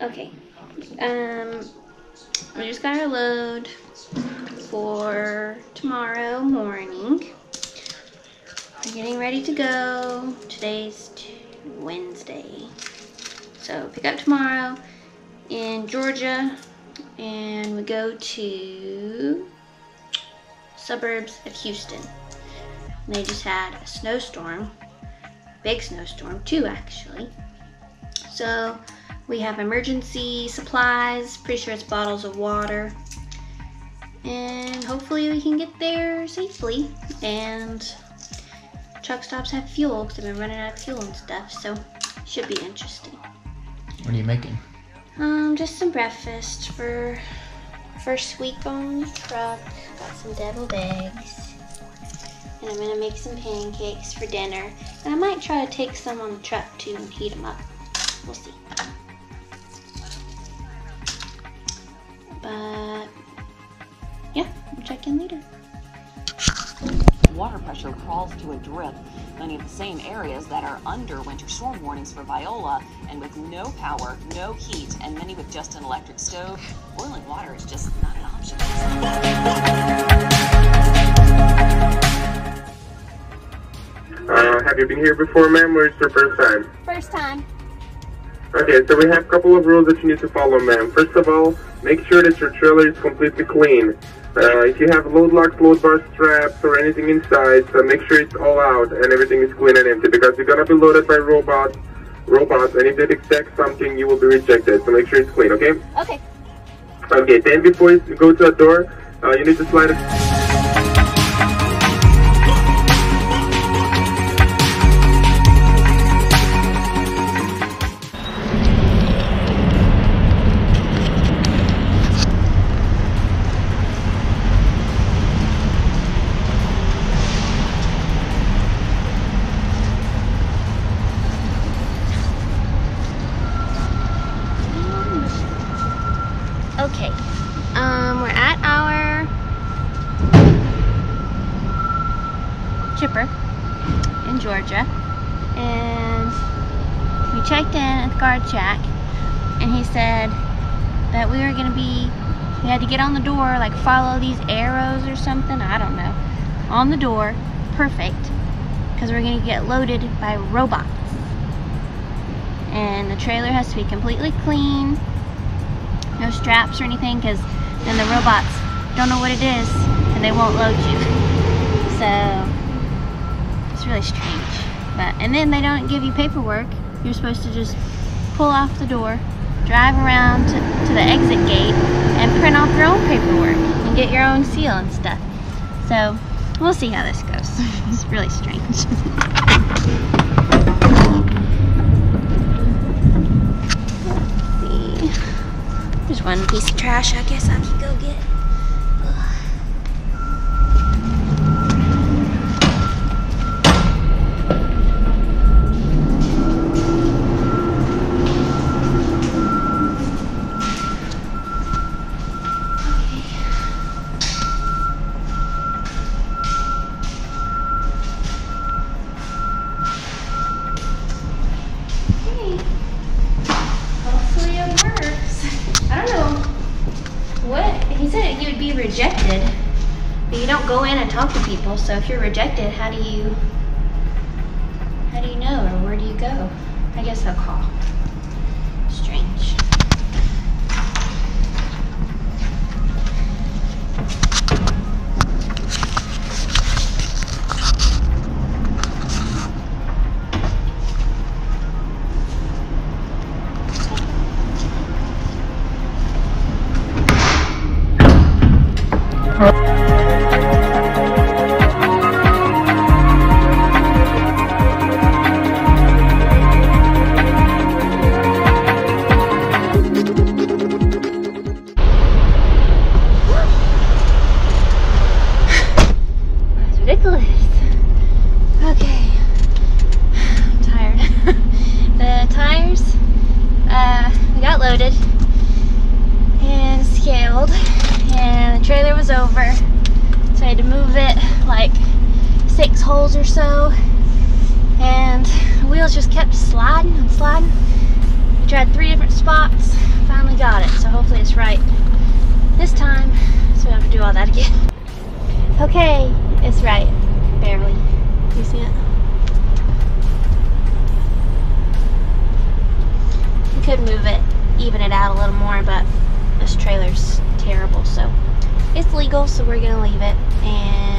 Okay. Um, we just got our load for tomorrow morning. We're getting ready to go. Today's Wednesday. So pick up tomorrow in Georgia and we go to suburbs of Houston. And they just had a snowstorm, big snowstorm, two actually. So we have emergency supplies, pretty sure it's bottles of water. And hopefully we can get there safely. And truck stops have fuel because I've been running out of fuel and stuff. So should be interesting. What are you making? Um, just some breakfast for first week on the truck. Got some deviled eggs. And I'm gonna make some pancakes for dinner. And I might try to take some on the truck too and heat them up. We'll see. But yeah, we'll check in later. Water pressure crawls to a drip. Many of the same areas that are under winter storm warnings for Viola, and with no power, no heat, and many with just an electric stove, boiling water is just not an option. Uh, have you been here before, ma'am, or it's your first time? First time. Okay, so we have a couple of rules that you need to follow, ma'am. First of all, make sure that your trailer is completely clean. Uh, if you have load locks, load bar straps, or anything inside, so make sure it's all out and everything is clean and empty because you're gonna be loaded by robots, robots, and if they detect something, you will be rejected. So make sure it's clean, okay? Okay. Okay, then before you go to a door, uh, you need to slide it. Chipper in Georgia, and we checked in at the guard shack, and he said that we were gonna be, we had to get on the door, like follow these arrows or something. I don't know. On the door, perfect, because we're gonna get loaded by robots, and the trailer has to be completely clean no straps or anything because then the robots don't know what it is and they won't load you. So really strange. But and then they don't give you paperwork. You're supposed to just pull off the door, drive around to, to the exit gate and print off your own paperwork and get your own seal and stuff. So we'll see how this goes. it's really strange. There's one piece of trash I guess I rejected, but you don't go in and talk to people. So if you're rejected, how do you how do you know or where do you go? I guess I'll call. That's to move it like six holes or so. And the wheels just kept sliding and sliding. We tried three different spots, finally got it. So hopefully it's right this time. So we don't have to do all that again. Okay, it's right, barely. You see it? We could move it, even it out a little more, but this trailer's terrible, so it's legal, so we're gonna leave it and